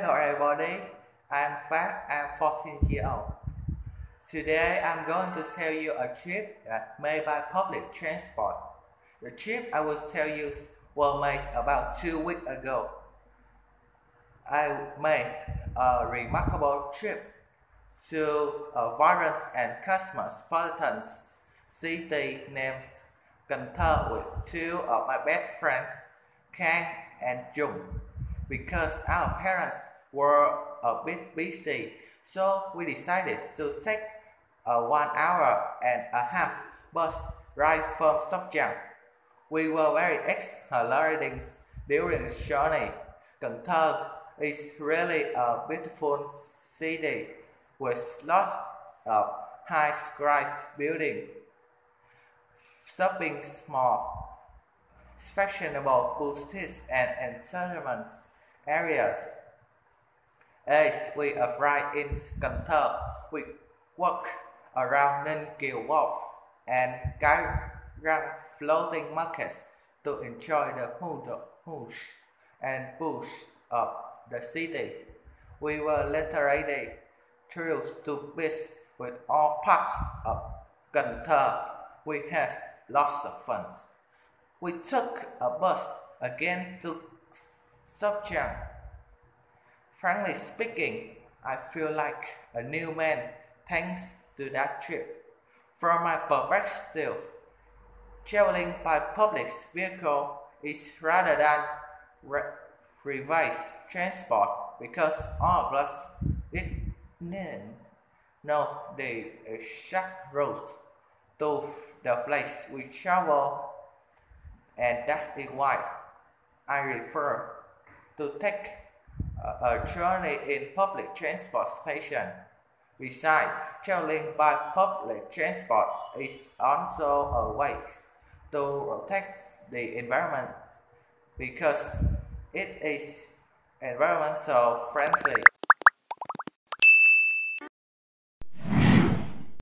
Hello everybody, I'm Phát, I'm 14 years old. Today I'm going to tell you a trip that made by public transport. The trip I will tell you was made about two weeks ago. I made a remarkable trip to a vibrant and cosmopolitan city named Cần with two of my best friends, Kang and Jung. Because our parents were a bit busy, so we decided to take a one hour and a half bus ride from Sóc We were very exhilarating during the journey. Cần Thơ is really a beautiful city with lots of high-rise buildings, shopping malls, fashionable boutiques, and entertainment areas. As we arrived in Thơ, we walked around Ninh Kiều Wharf and Cái Răng floating markets to enjoy the hush and bush of the city. We were literally thrilled to visit with all parts of Thơ. We had lots of fun. We took a bus again to Trăng. Frankly speaking, I feel like a new man thanks to that trip. From my perspective, traveling by public vehicle is rather than re private transport because all of us didn't know the exact route to the place we travel, and that's why I refer to take a journey in public transport station. Besides, traveling by public transport is also a way to protect the environment because it is environmental friendly.